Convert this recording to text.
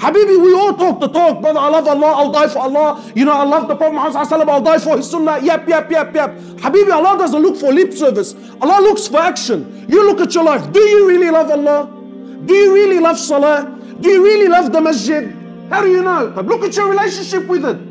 Habibi, we all talk the talk, brother. I love Allah, I'll die for Allah. You know, I love the Prophet Muhammad, sallallahu alaihi I'll die for his sunnah. Yep, yep, yep, yep. Habibi, Allah doesn't look for lip service. Allah looks for action. You look at your life. Do you really love Allah? Do you really love Salah? Do you really love the masjid? How do you know? Look at your relationship with it.